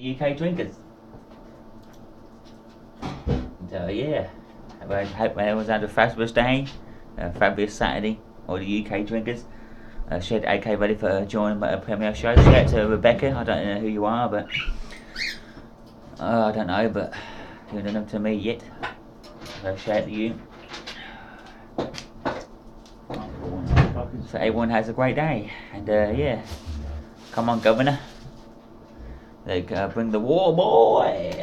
UK drinkers. And, uh, yeah, I hope everyone's had a fabulous day, a fabulous Saturday, all the UK drinkers. Uh, Shed AK ready for joining my premiere show. Shout out to Rebecca, I don't know who you are, but uh, I don't know, but you don't know to me yet. So shout out to you. So everyone has a great day, and uh, yeah, come on, Governor. They uh, bring the war, boy.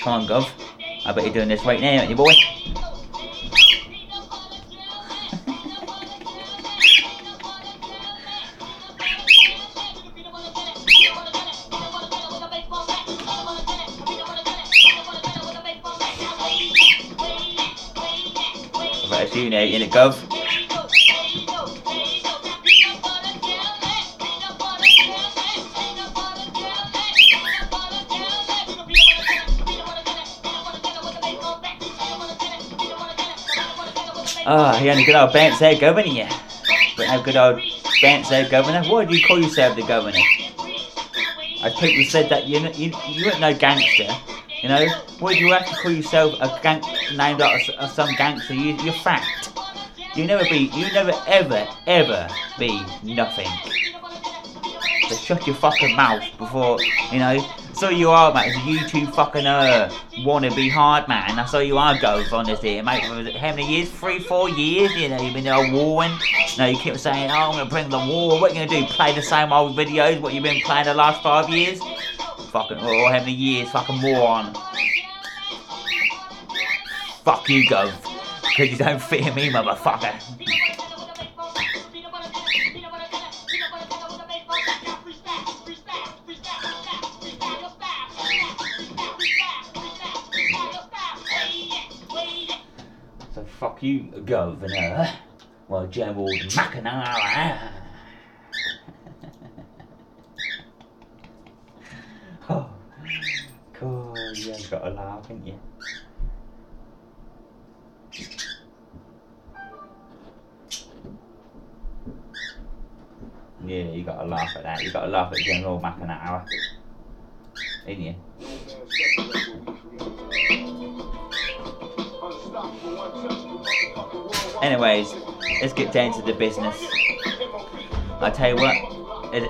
Come on, Gov. I bet you're doing this right now, aren't you, boy? Right, you now, it, Gov. oh, you only good old bounce there, governor, yeah. But no good old bounce there, governor. Why do you call yourself the governor? As people said that you you you weren't no gangster, you know. Why do you have to call yourself a gang named after some gangster? You, you're fat. You never be. You never ever ever be nothing. So shut your fucking mouth before you know. So you are, mate. You two fucking uh wanna be hard man. That's all you are, goes on this here, mate. How many years? Three, four years. You know, you've been uh, warring. No, you keep saying, "Oh, I'm gonna bring the war." What you gonna do? Play the same old videos? What you've been playing the last five years? Fucking, oh, how many years? Fucking moron. Fuck you, go. Because you don't fear me, motherfucker. Fuck you, Governor. Well, General McNamara. oh, cool. You have got to laugh, haven't you? Yeah, you got to laugh at that. You got to laugh at General McNamara, ain't you? Anyways, let's get down to the business. I tell you what,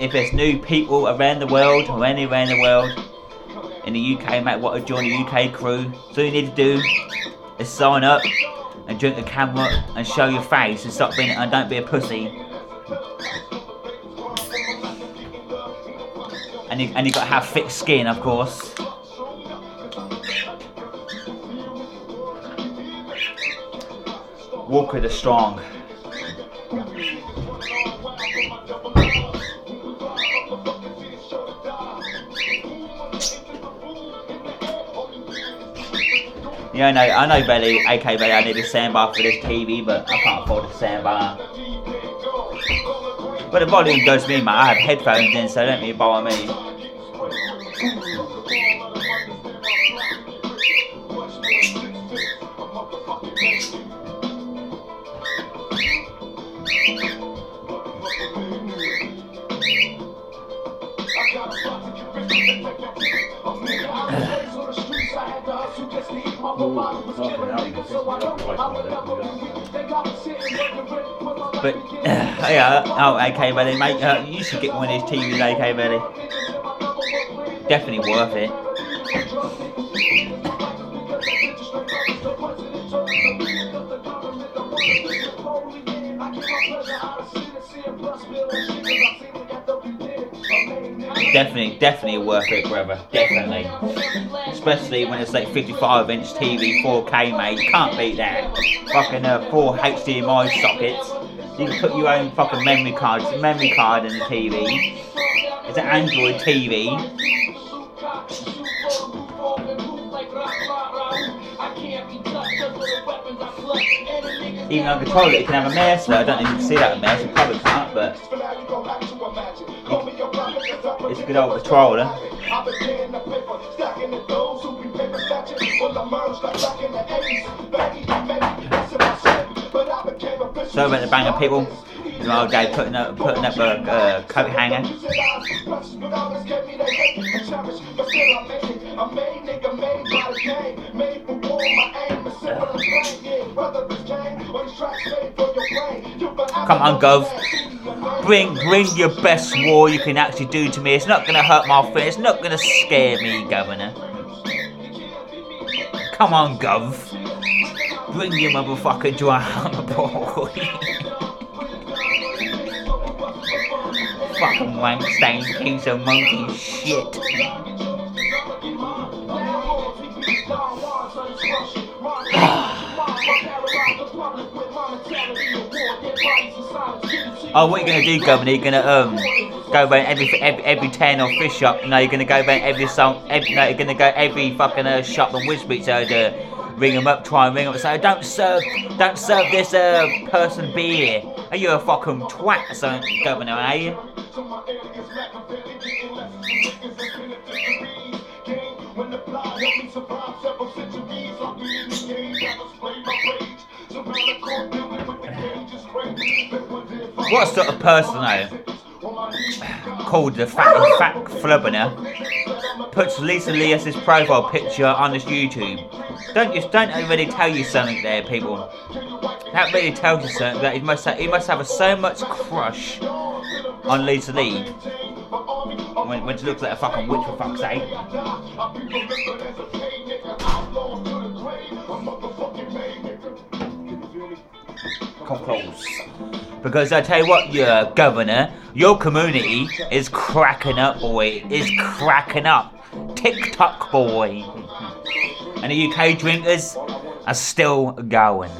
if there's new people around the world or anywhere in the world, in the UK, mate, want to join the UK crew, so you need to do is sign up and drink the camera and show your face and stop being and don't be a pussy. And you and you got to have thick skin, of course. Walker the Strong. Yeah, I know, I know, Belly, AK Belly, I need a soundbar for this TV, but I can't afford a soundbar. But the volume does me, mate. I have headphones in, so don't to bother me. But uh, yeah, oh, AK Belly, mate, uh, you should get one of these TVs, AK Belly. Definitely worth it. Definitely, definitely worth it, brother. Definitely. Especially when it's like 55 inch TV, 4K, mate. Can't beat that. Fucking uh, four HDMI sockets. You can put your own fucking memory card, memory card in the TV. It's an Android TV. Even on controller, it can have a mouse. I don't you can see that mouse. You probably can't, but it's good old controller. So about the banger people. Putting up putting up a uh, coat hanger. Come on, Gov. Bring bring your best war you can actually do to me. It's not gonna hurt my feelings. It's not gonna scare me, Governor. Come on, Gov. Bring your motherfucking drama, boy. Fucking stained piece of monkey shit. Oh, what are you gonna do, Governor? You're gonna um go around every every, every ten or fish shop? No, you're gonna go around every song. Every, no, you're gonna go every fucking uh, shop and Wisbech so to ring them up, try and ring them up. So don't serve, don't serve this uh person beer. Are you a fucking twat, something, Governor? Are you? What sort of person though? Called the fat fat flubberner puts Lisa Lee profile picture on his YouTube. Don't just don't really tell you something there, people. That really tells you something that he must have, he must have a, so much crush on Lisa Lee when, when she looks like a fucking witch for fuck's sake. Come close. Because I tell you what, your governor, your community is cracking up, boy. Is cracking up. TikTok, boy. And the UK drinkers are still going.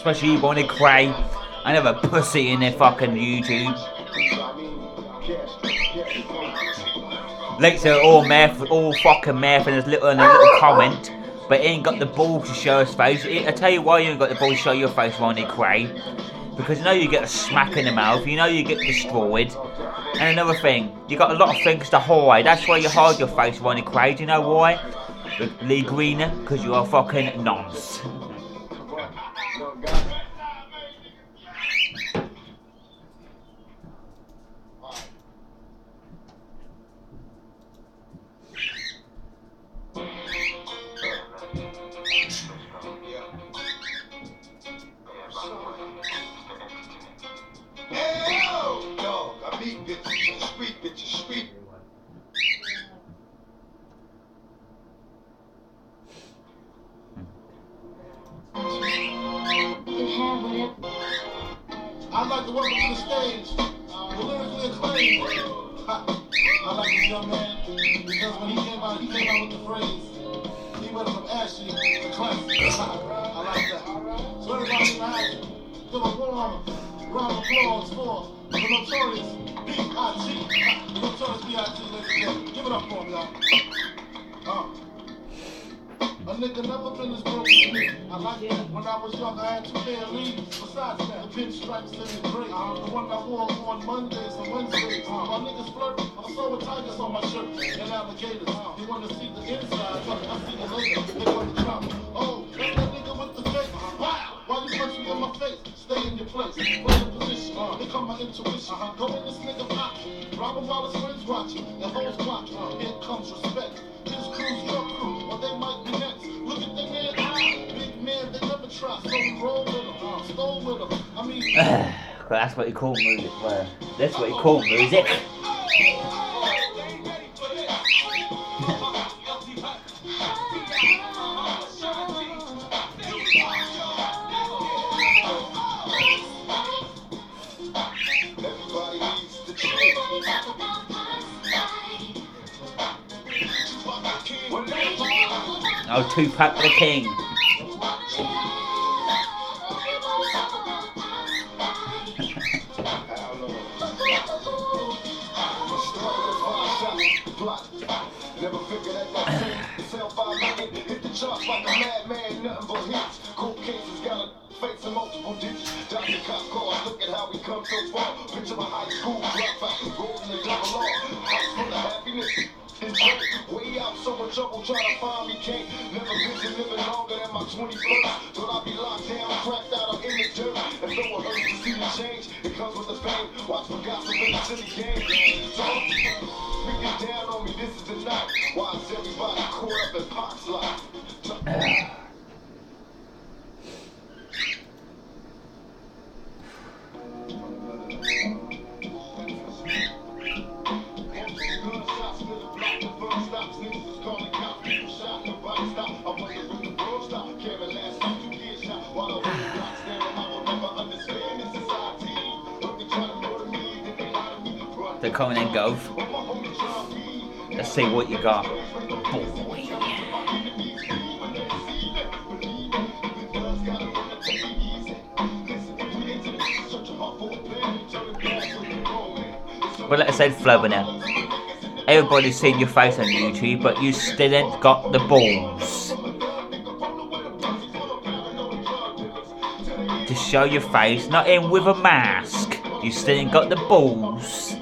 Especially you, Bonnie Cray. I never pussy in their fucking YouTube. Links are all math, all fucking math in his little in a little ah! comment, but he ain't got the balls to show his face. I tell you why you ain't got the balls to show your face, Ronnie Cray. Because you know you get a smack in the mouth, you know you get destroyed. And another thing, you got a lot of things to hide. That's why you hide your face, Ronnie Cray. Do you know why? Lee Greener, because you are fucking nonce. I'd young man because when he came out, he came out with the phrase, he went from ashy to classy. I like that. So everybody in the house, give a warm round of applause for the notorious B.I.G. The notorious B.I.G. ladies and gentlemen. Give it up for him, y'all. Uh. A nigga never been as broke as me. I like that. When I was young, I had two pair of leaves. Besides that, the pinstripes and the gray. Uh, the one I wore on Mondays and Wednesdays. Uh, my niggas flirt. Wanna see the inside, I see you later. They the drama. Oh, that's that nigga with the. Wow. Why you me in my face? Stay in your place. Play your position. They come my intuition. Uh-huh. Go in this nigga pocket. Rob him while his friends watching. And hoes here comes respect. Crew's your crew, or they might be next. Look at the man eye. Big man, they never try. So we roll with. Uh, stole with. I mean... that's what you call music. That's what you call music. Oh, Tupac the King. Trouble trying to find me. Can't never vision living longer than my 21st. Till I be locked down, cracked out, I'm in the dirt. And though it hurts to see the change, it comes with the fame. Watch for gossip in the game. So, speaking down on me, this is the night. Why is everybody The come and go. Let's see what you got. Boy. Well, like I said, Flubber Everybody's seen your face on YouTube, but you still ain't got the balls to show your face, not in with a mask. You still ain't got the balls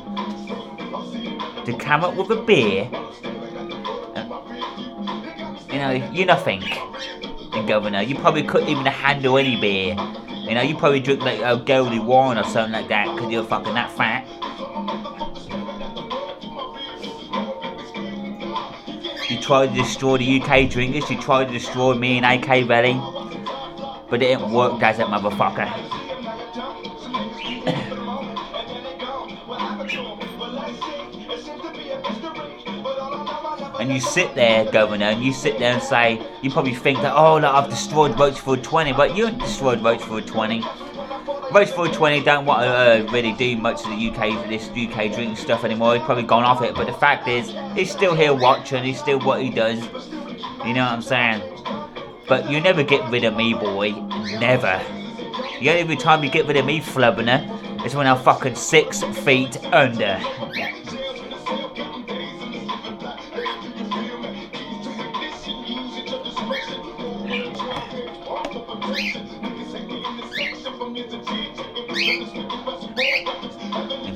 to come up with a beer. You know, you're nothing, in Governor. You probably couldn't even handle any beer. You know, you probably drink like a Goldie wine or something like that because you're fucking that fat. You tried to destroy the UK drinkers, you tried to destroy me and AK Valley, but it didn't work, does it, motherfucker? And you sit there, Governor, and you sit there and say, you probably think that, oh, look, I've destroyed Roachford 20, but you haven't destroyed Roachford 20. Roachford 20 don't want to uh, really do much of the UK, this UK drinking stuff anymore. He's probably gone off it, but the fact is, he's still here watching, he's still what he does. You know what I'm saying? But you never get rid of me, boy. Never. The only time you get rid of me, Flubberner, is when I'm fucking six feet under.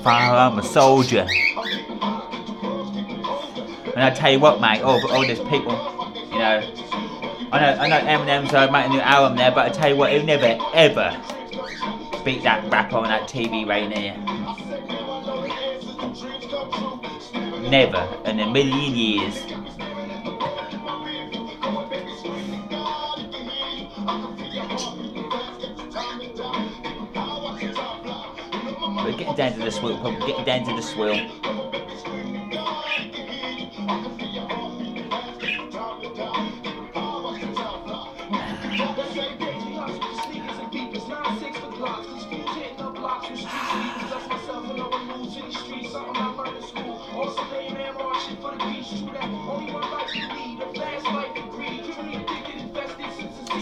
If I'm a soldier. And I tell you what, mate, all, all these people, you know, I know, I know Eminem's uh, making a new album there, but I tell you what, he'll never, ever beat that rapper on that TV right there. Never in a million years. Getting down to the swill, pub. Getting down to the swill.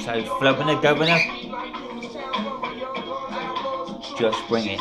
So, flubbing the governor. Just bring it,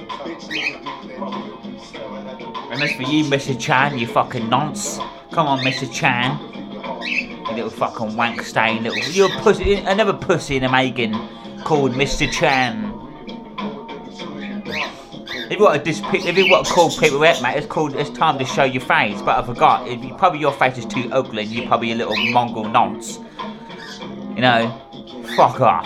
And as for you, Mr. Chan, you fucking nonce. Come on, Mr. Chan. You little fucking wank stain little. You're pussy, another pussy in a making called Mr. Chan. If you want to dis- if you want to call people out, mate, it's called. It's time to show your face. But I forgot. If you, probably your face is too ugly, and you're probably a little Mongol nonce. You know, fuck off.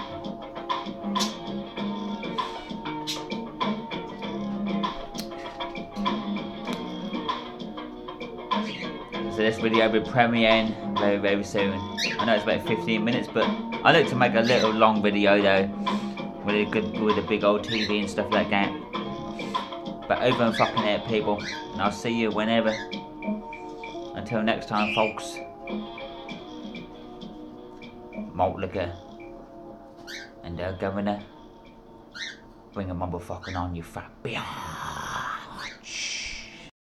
this video will be premiering very, very soon. I know it's about 15 minutes, but I like to make a little long video though, with a good, with a big old TV and stuff like that. But over and fucking out, people, and I'll see you whenever. Until next time, folks. Malt liquor and uh, governor, bring a motherfucking on, you fat bitch.